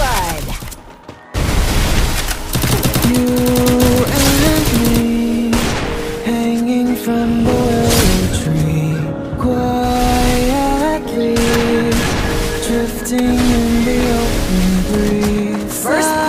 blood. You and me hanging from the willow tree, quietly drifting in the open breeze. First